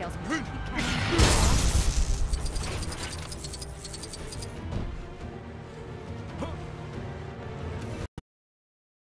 details we can.